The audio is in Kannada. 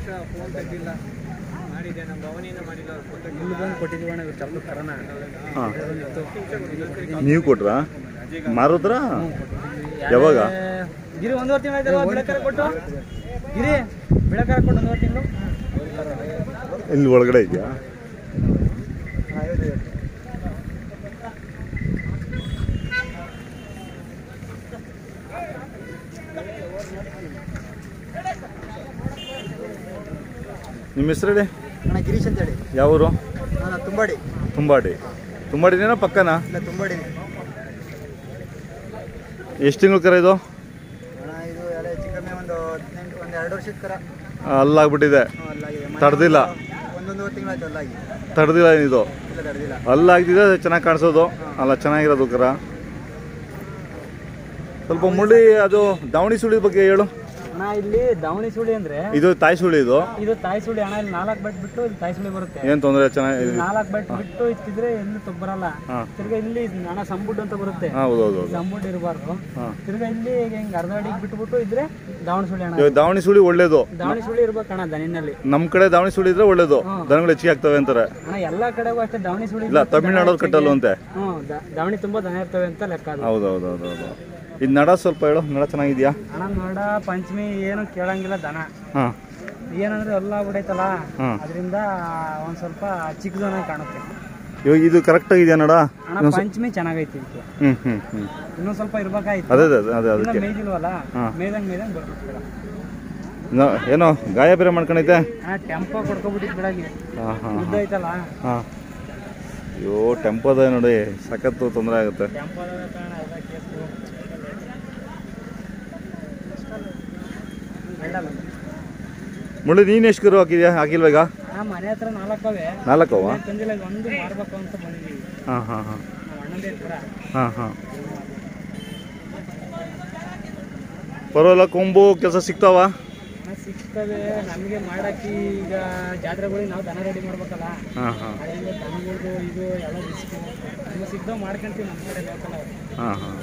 ನಿಮಿಷ ಫೋನ್ ತೆಗ್ದಿಲ್ಲ. ಮಾಡಿದೆ ನಮ್ಮ ಭವನಿನ ಮಾಡಿಲ್ಲ ಅವ್ರು ಫೋನ್ ಇಲ್ಲಿ ಬಂದು ಕೊಟ್ಟಿದ್ದೀವಿ ಅಣ್ಣ ಇವ್ರು ಚಪ್ಪಲು ಕರೋಣ. ಹಾಂ. ನೀವು ಕೊಟ್ರಾ? ಮಾರುದ್ರಾ? ಯಾವಾಗ? ಗಿರಿ ಒಂದೂವರೆ ತಿಂಗಳು ಆಯ್ತಲ್ಲ ಬಿಳಕರ ಕೊಟ್ಟು? ಗಿರಿ ಬಿಡಕರ ಕೊಟ್ಟು ಒಂದೂವರೆ ತಿಂಗಳು? ಇಲ್ಲಿ ಒಳಗಡೆ ಇದೆಯಾ? ನಿಮ್ಮ ಹೆಸರು ಹೇಳಿ ಅಣ್ಣ ಗಿರೀಶ್ ಅಂತೇಳಿ. ಯಾವ ಊರು ನಾನು ತುಂಬಾಡಿ. ತುಂಬಾಡಿ ತುಂಬಾಡಿನೇನೋ ಪಕ್ಕನಾ? ಇಲ್ಲ ತುಂಬಾಡಿ. ಎಷ್ಟು ತಿಂಗಳು ಕರ ಇದು? ಅಣ್ಣ ಇದು ಎಲ್ಲ ಹೆಚ್ಚು ಕಮ್ಮಿ ಒಂದು ಹದಿನೆಂಟು ಒಂದು ಎರಡು ವರ್ಷದ ಕರ. ಅಲ್ಲಾಗ್ಬಿಟ್ಟಿದೆ. ತಡ್ದಿಲ್ಲ ಅಲ್ಲಾಗಿದೆ. ತಡ್ದಿಲ್ಲ. ತಿಂಗಳಾಯ್ತು ಅಲ್ಲಾಗಿ. ತಡೆದಿಲ್ಲ ಇದು ಇಲ್ಲ ತಡೆದಿಲ್ಲ. ಚೆನ್ನಾಗಿ ಕಾಣಿಸೋದು. ಅಲ್ಲ ಚೆನ್ನಾಗಿರೋದು ಕರ. ಸ್ವಲ್ಪ ಮುಳ್ಳಿ ಅದು ದಾವಣಿ ಸುಳಿ ಬಗ್ಗೆ ಹೇಳು. ಅಣ್ಣ ಇಲ್ಲಿ ದಾವಣಿ ಸುಳಿ ಅಂದ್ರೆ ಇದು ತಾಯಿ ಸುಳಿ ಇದು? ಇದು ತಾಯಿ ಸುಳಿ. ಅಣ್ಣ ಇಲ್ಲಿ ನಾಲ್ಕು ಬೆಟ್ ಬಿಟ್ಟು ಇಲ್ಲಿ ತಾಯಿ ಸುಳಿ ಬರುತ್ತೆ. ಏನ್ ತೊಂದ್ರೆ ಚೆನ್ನಾಗಿ ನಾಲ್ಕು ಬೆಟ್ ಬಿಟ್ಟು ಇತ್ತಿದ್ರೆ ಎಲ್ಲಿ ತಪ್ಪು ಬರಲ್ಲ. ತಿರ್ಗಾ ಇಲ್ಲಿ ಅಣ್ಣ ಸಂಬುಡ್ ಅಂತ ಬರುತ್ತೆ. ಹೌದು ಹೌದು ಹೌದು. ಸಂಬುಡ್ ಇರಬಾರ್ದು. ತಿರ್ಗಾ ಇಲ್ಲಿ ಹೆಂಗ್ ಅರ್ಧ ಅಡಿಗೆ ಬಿಟ್ಬಿಟ್ಟು ಇದ್ರೆ ದಾವಣಿ ಸುಳಿ ಅಣ್ಣ. ದಾವಣಿ ಸುಳಿ ಒಳ್ಳೇದು. ದಾವಣಿ ಸುಳಿ ಇರ್ಬೇಕು ಅಣ್ಣ ದನಿನಲ್ಲಿ. ನಮ್ ಕಡೆ ದಾವಣಿ ಸುಳಿ ಇದ್ರೆ ಒಳ್ಳೇದು. ದನಗಳು ಹೆಚ್ಚಿಗೆ ಆಗ್ತವೆ ಅಂತಾರೆ. ಅಣ್ಣ ಎಲ್ಲಾ ಕಡೆಗೂ ಅಷ್ಟೇ ದಾವಣಿ ಸುಳಿ ಇಲ್ಲ ಕಟ್ಟಲು ಅಂತೆ ದಾವಣಿ ತುಂಬಾ ದನ ಇರ್ತವೆ ಅಂತ ಲೆಕ್ಕ ಹೌದೌದೌದೌದು ಹೌದು ಹೌದು ಹೌದು ಹೌದು. ಇದು ನಡ ಸ್ವಲ್ಪ ಹೇಳು ನಡ ಚೆನ್ನಾಗಿದ್ಯಾ? ಅಣ್ಣ ನೋಡ ಪಂಚಮಿ ಏನು ಕೇಳಂಗಿಲ್ಲ ದನ. ಹಾಂ. ಏನಂದ್ರೆ ಎಲ್ಲ ಬಿಡೈತಲ್ಲ ಹಾಂ. ಅದರಿಂದ ಒಂದ್ ಸ್ವಲ್ಪ ಚಿಕ್ಕದನ ಕಾಣುತ್ತೆ. ಇವಾಗ ಇದು ಕರೆಕ್ಟ್ ಆಗಿದೆಯಾ ನಡ? ಅಣ್ಣ ಪಂಚಮಿ ಚೆನ್ನಾಗೈತಿ ಇದಕ್ಕೆ. ಹ್ಮ್ ಹ್ಮ್ ಹ್ಞೂ ಇನ್ನೊಂದ್ ಸ್ವಲ್ಪ ಇರ್ಬೇಕಾಯ್ತು. ಅದೇ ಅದೇ ಅದೇ ಇನ್ನ ಅದಕ್ಕೆ. ಮೇಯ್ದಿಲ್ವಲ್ಲ? ಹಾಂ. ಮೇಯ್ದಂಗ್ ಮೇಯ್ದಂಗ್ ಬರ್ಬೇಕು ನ- ಏನೋ ಗಾಯ ಬೇರೆ ಮಾಡ್ಕೊಂಡೈತೆ? ಅಣ್ಣ ಟೆಂಪೋ ಕೊಡ್ಕೊಬಿಟ್ಟಿದ್ ಬಿಡಾಗಿ. ಹಾಂ ಹಾಂ ಉದ್ದ ಐತಲ್ಲ? ಹಾಂ. ಅಯ್ಯೋ ಟೆಂಪೋ ಅದ ನೋಡಿ ಸಖತ್ತು ತೊಂದರೆ ಆಗುತ್ತೆ. ಟೆಂಪೋ ಕೇಸು ಮುಳ್ಳಿ ನೀನು ಎಷ್ಟು ಕರು ಹಾಕಿದ್ಯಾ? ಹಾಕಿಲ್ವ ಈಗ? ಮನೆ ಹತ್ರ ನಾಲ್ಕವೆ? ತಂದಿಲ್ಲ ಒಂದು ಮಾರ್ಬೇಕು ಅಂತ ಬಂದಿದ್ದೀವಿ ಹಾಂ ಹಾಂ ಹಾಂ. ಹಾಂ ಹಾಂ. ಪರವಾಗಿಲ್ಲ ಕೊಂಬು ಕೆಲಸ ಸಿಗ್ತಾವ? ಸಿಗ್ತವೆ. ನಮಗೆ ಮಾಡಕ್ಕೆ ಈಗ ಜಾತ್ರೆಗಳಿಗೆ ನಾವು ದನ ರೆಡಿ ಮಾಡ್ಬೇಕಲ್ಲ. ಹಾಂ ಹಾಂ. ಅದರಿಂದ ದನಗಳ್ದು ಇದು ಎಲ್ಲ ರಿಸ್ಕ್ ನಮ್ಗೆ ಸಿಗ್ದವ್ ಮಾಡ್ಕೊಂತೀವಿ ನಮ್ಮ ಕಡೆ ಬೇಕಲ್ಲ ಹಾಂ ಹಾಂ.